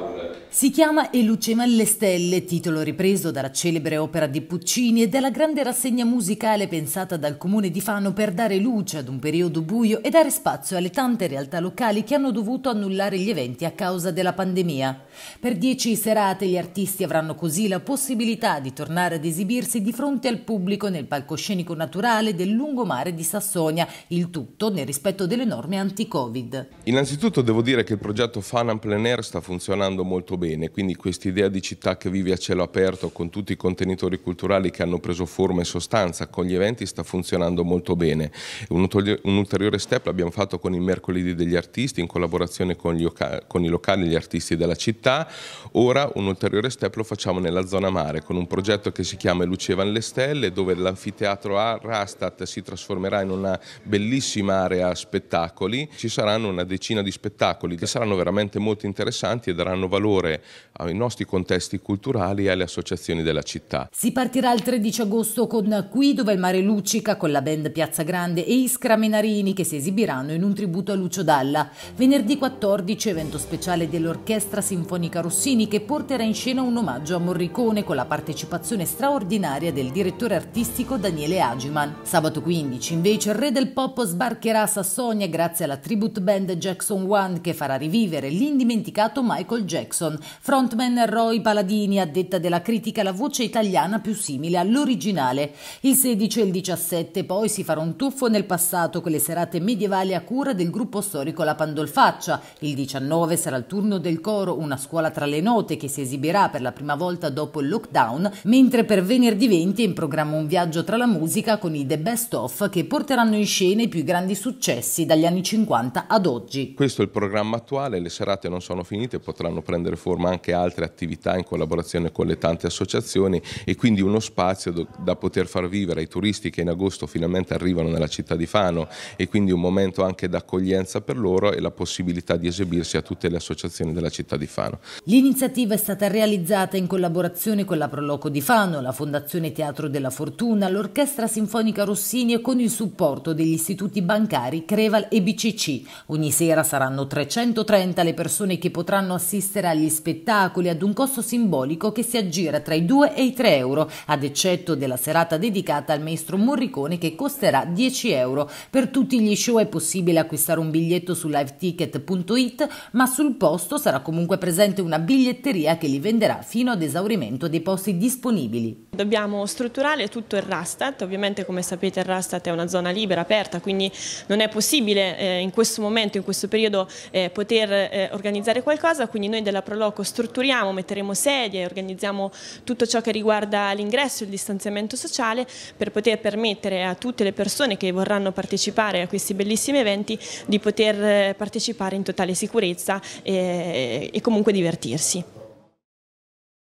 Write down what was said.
Paul. Si chiama E lucevano le stelle, titolo ripreso dalla celebre opera di Puccini e dalla grande rassegna musicale pensata dal comune di Fano per dare luce ad un periodo buio e dare spazio alle tante realtà locali che hanno dovuto annullare gli eventi a causa della pandemia. Per dieci serate gli artisti avranno così la possibilità di tornare ad esibirsi di fronte al pubblico nel palcoscenico naturale del lungomare di Sassonia, il tutto nel rispetto delle norme anti-Covid. Innanzitutto devo dire che il progetto Fanam Plein Air sta funzionando molto bene, quindi questa idea di città che vive a cielo aperto con tutti i contenitori culturali che hanno preso forma e sostanza con gli eventi sta funzionando molto bene. Un, ulteriore step l'abbiamo fatto con i mercoledì degli artisti in collaborazione con, con i locali e gli artisti della città, ora un ulteriore step lo facciamo nella zona mare con un progetto che si chiama Lucevan le Stelle dove l'anfiteatro Rastat si trasformerà in una bellissima area spettacoli, ci saranno una decina di spettacoli che saranno veramente molto interessanti e daranno valore ai nostri contesti culturali e alle associazioni della città. Si partirà il 13 agosto con Qui dove il mare luccica con la band Piazza Grande e Iskra Menarini che si esibiranno in un tributo a Lucio Dalla. Venerdì 14 evento speciale dell'Orchestra Sinfonica Rossini che porterà in scena un omaggio a Morricone con la partecipazione straordinaria del direttore artistico Daniele Agiman. Sabato 15 invece il re del pop sbarcherà a Sassonia grazie alla tribute band Jackson One che farà rivivere l'indimenticato Michael Jackson. Frontman Roy Paladini a detta della critica la voce italiana più simile all'originale. Il 16 e il 17 poi si farà un tuffo nel passato con le serate medievali a cura del gruppo storico La Pandolfaccia. Il 19 sarà il turno del coro Una scuola tra le note che si esibirà per la prima volta dopo il lockdown, mentre per venerdì 20 è in programma un viaggio tra la musica con i The Best Of che porteranno in scena i più grandi successi dagli anni 50 ad oggi. Questo è il programma attuale, le serate non sono finite, potranno prendere forma anche altre attività in collaborazione con le tante associazioni e quindi uno spazio da poter far vivere ai turisti che in agosto finalmente arrivano nella città di Fano e quindi un momento anche d'accoglienza per loro e la possibilità di esibirsi a tutte le associazioni della città di Fano. L'iniziativa è stata realizzata in collaborazione con la Proloco di Fano, la Fondazione Teatro della Fortuna, l'Orchestra Sinfonica Rossini e con il supporto degli istituti bancari Creval e BCC. Ogni sera saranno 330 le persone che potranno assistere agli spettacoli ad un costo simbolico che si aggira tra i 2 e i 3 euro, ad eccetto della serata dedicata al maestro Morricone che costerà 10 euro. Per tutti gli show è possibile acquistare un biglietto su liveticket.it, ma sul posto sarà comunque presente una biglietteria che li venderà fino ad esaurimento dei posti disponibili. Dobbiamo strutturare tutto il Rastat, ovviamente come sapete il Rastat è una zona libera, aperta, quindi non è possibile eh, in questo momento, in questo periodo eh, poter eh, organizzare qualcosa, quindi noi della Proloco strutturiamo, metteremo sedie, organizziamo tutto ciò che riguarda l'ingresso e il distanziamento sociale per poter permettere a tutte le persone che vorranno partecipare a questi bellissimi eventi di poter eh, partecipare in totale sicurezza e, e comunque divertirsi.